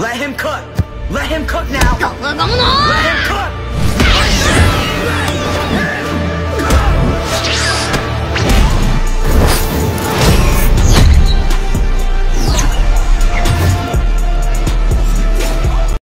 Let him cook! Let him cook now!